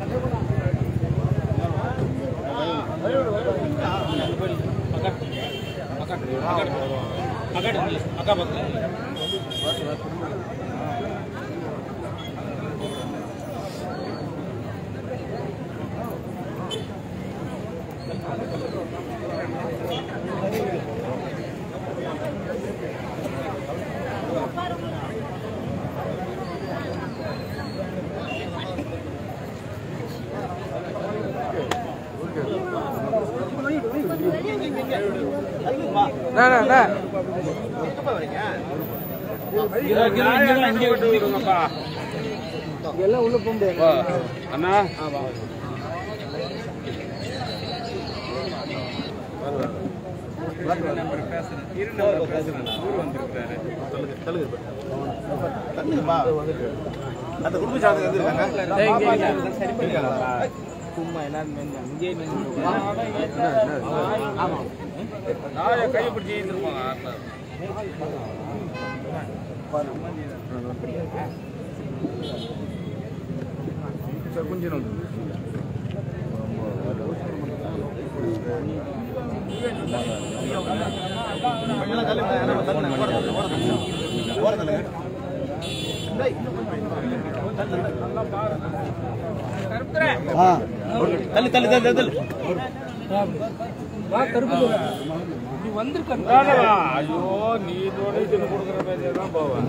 अगर अगर अगर எல்லாம் உள்ள போக முடியாது அண்ணா அந்த குடும்ப சாதகம் வந்துருக்காங்க சும்மா எல்லாரும் இங்கேயே நின்று நான் கை பிடிச்சி இருந்திருப்பாங்க கொஞ்சம் தள்ளி தள்ளி தள்ளி தள்ளி. வா கருப்பு நீ வந்திருக்க. ஐயோ நீ டொனேஷன் கொடுக்குற பேஜே தான் போவேன்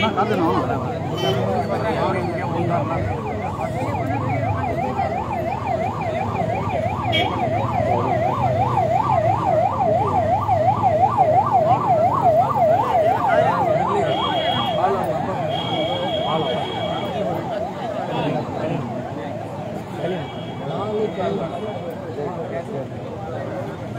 那哪能？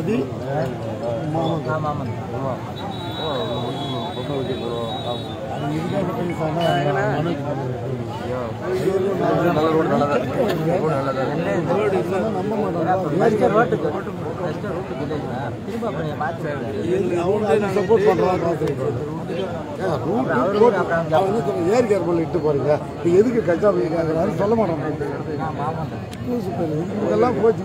அது சப்போர்ட் பண்றாங்க ஏரிக்கார் போல இட்டு போறீங்க எதுக்கு கச்சா போயிருக்காங்க சொல்ல மாட்டோம் பேரு. இதெல்லாம் போச்சு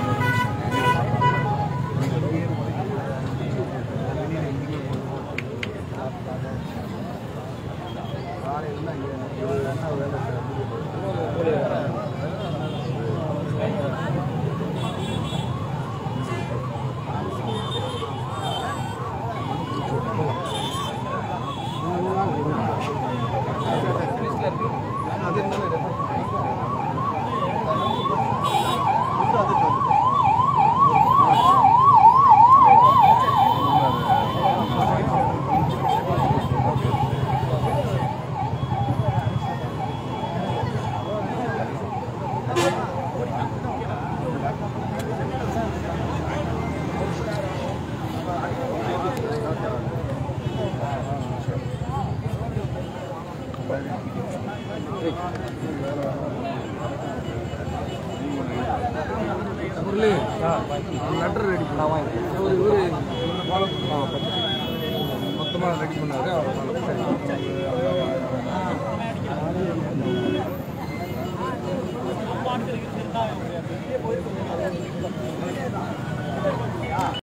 லெட்டர் ரெடி பண்ண. ஒரு இவர் ஃபாலோ மொத்தமாக ரெடி பண்ணார் அவர் follow